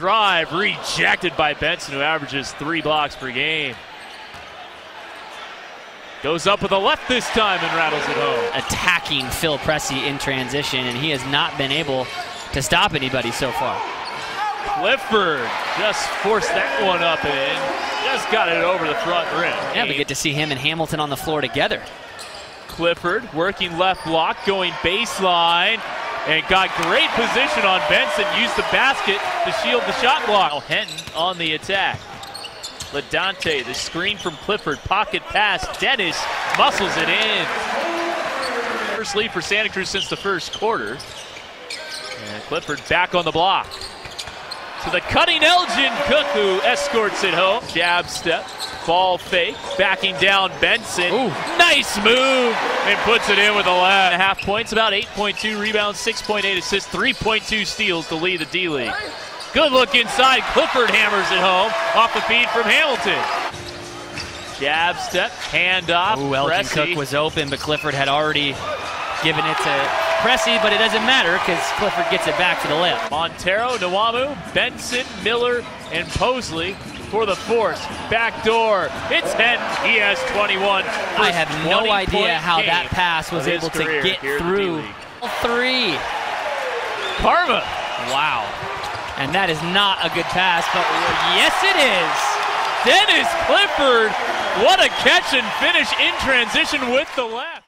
Drive rejected by Benson, who averages three blocks per game. Goes up with a left this time and rattles it home. Attacking Phil Pressey in transition, and he has not been able to stop anybody so far. Clifford just forced that one up and in. Just got it over the front rim. Yeah, we get to see him and Hamilton on the floor together. Clifford working left block, going baseline, and got great position on Benson. Used the basket to shield the shot block. Henton on the attack. LaDontae, the screen from Clifford, pocket pass. Dennis muscles it in. First lead for Santa Cruz since the first quarter. And Clifford back on the block. To the cutting Elgin Cook, who escorts it home. Jab step, ball fake, backing down Benson. Ooh. Nice move, and puts it in with a left. Half points, about 8.2 rebounds, 6.8 assists, 3.2 steals to lead the D League. Good look inside. Clifford hammers it home off the feed from Hamilton. Jab step, handoff. Ooh, Elgin. Cook was open, but Clifford had already given it to Pressey, but it doesn't matter because Clifford gets it back to the left. Montero, Nawamu, Benson, Miller, and Posley for the fourth. Back door. It's Henton. He has 21. I have no idea how that pass was able to get here in the through. Three. Karma. Wow. And that is not a good pass, but yes, it is. Dennis Clifford. What a catch and finish in transition with the left.